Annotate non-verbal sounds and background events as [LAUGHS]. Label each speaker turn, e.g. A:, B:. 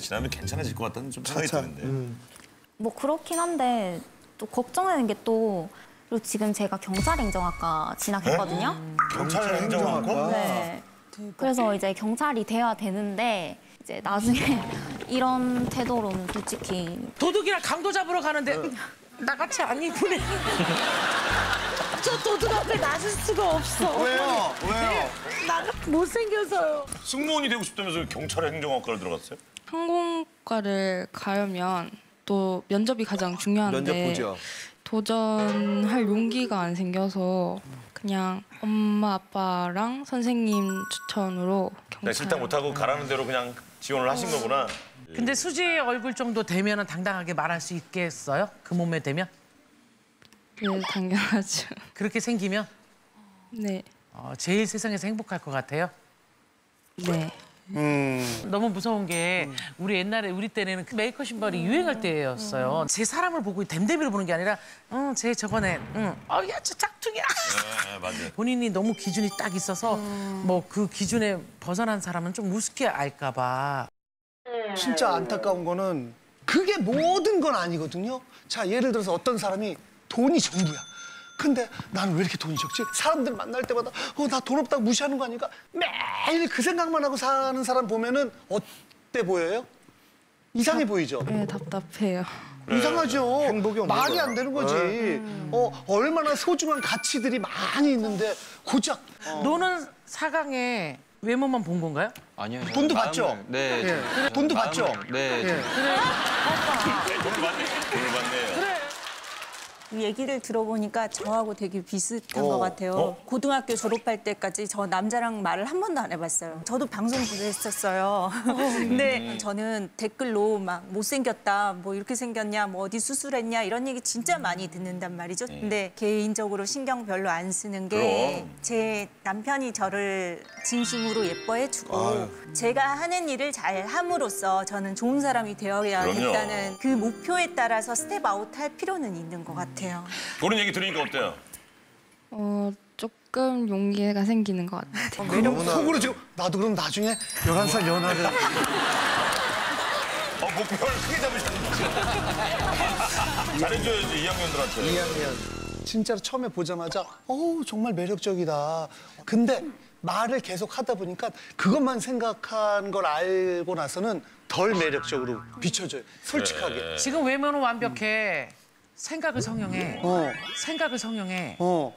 A: 지나면 괜찮아질 것 같다는 좀 생각이 드는데.
B: 뭐 그렇긴 한데 또 걱정되는 게또 그리고 지금 제가 경찰 행정학과 진학했거든요.
A: 경찰 행정학과?
B: 네. 그래서 이제 경찰이 돼야 되는데 이제 나중에 [LAUGHS] 이런 태도로는 솔직히
C: 도둑이랑 강도 잡으러 가는데 나같이 안 이쁘네. [LAUGHS] 저 도둑 앞에 나설 수가 없어.
A: 왜요? 왜요?
C: 나 못생겨서요.
A: 승무원이 되고 싶다면서 경찰 행정학과를 들어갔어요?
D: 항공과를 가려면 또 면접이 가장 중요한데
E: 면접 보죠.
D: 도전할 용기가 안 생겨서 그냥 엄마 아빠랑 선생님 추천으로
A: 네,
D: 경찰
A: 실당 못하고 가라는 대로 그냥 지원을 하신 거구나.
C: 근데 수지의 얼굴 정도 되면은 당당하게 말할 수 있겠어요? 그 몸매 되면?
D: 네, 당연하죠.
C: 그렇게 생기면
D: 네,
C: 어, 제일 세상에서 행복할 것 같아요.
D: 네.
C: 너무 무서운 게 우리 옛날에 우리 때는 그 메이커 신발이 유행할 때였어요. 쟤 사람을 보고 됨됨이를 보는 게 아니라 응, 쟤 저번에 응, 어 야 저 짝퉁이야.
A: 네, 맞아요.
C: 본인이 너무 기준이 딱 있어서 뭐 그 기준에 벗어난 사람은 좀 우습게 알까 봐.
F: 진짜 안타까운 거는 그게 모든 건 아니거든요. 자, 예를 들어서 어떤 사람이 돈이 전부야. 근데 나는 왜 이렇게 돈이 적지? 사람들 만날 때마다 어, 나 돈 없다고 무시하는 거 아닌가? 매일 그 생각만 하고 사는 사람 보면은 어때 보여요? 이상해 보이죠?
D: 네, 답답해요.
F: 이상하죠.
E: 행복이 없는
F: 말이
E: 거야.
F: 안 되는 거지. 어, 얼마나 소중한 가치들이 많이 있는데 고작
C: 너는 사강에 외모만 본 건가요?
E: 아니요.
F: 돈도
E: 마음을-
F: 받죠?
E: 네.
F: 예. 돈도
E: 마음을-
F: 받죠?
E: 네.
F: 예.
A: 받네. 돈을 받네.
G: 이 얘기를 들어보니까 저하고 되게 비슷한
F: 어.
G: 것 같아요.
A: 어?
G: 고등학교 졸업할 때까지 저 남자랑 말을 한 번도 안 해봤어요. 저도 방송부를 했었어요. [LAUGHS] 근데 저는 댓글로 막 못생겼다, 뭐 이렇게 생겼냐, 뭐 어디 수술했냐 이런 얘기 진짜 많이 듣는단 말이죠. 근데 개인적으로 신경 별로 안 쓰는 게. 제 남편이 저를 진심으로 예뻐해주고 제가 하는 일을 잘 함으로써 저는 좋은 사람이 되어야겠다는 그 목표에 따라서 step out 할 필요는 있는 것 같아요.
A: 그런 얘기 들으니까 어때요?
D: 어, 조금 용기가 생기는 것 같아요.
F: 그럼 속으로 지금 나도 그럼 나중에 11살 연하를
A: 어, 목표를 크게 잡으셨는데. 잘해줘야지, 2학년들한테.
F: 2학년 진짜로 처음에 보자마자 어우 정말 매력적이다. 근데 말을 계속 하다 보니까 그것만 생각한 걸 알고 나서는 덜 매력적으로 비춰져요. 솔직하게.
C: 지금 외모는 완벽해. 생각을 성형해.
F: 어,
C: 생각을 성형해.
F: 어.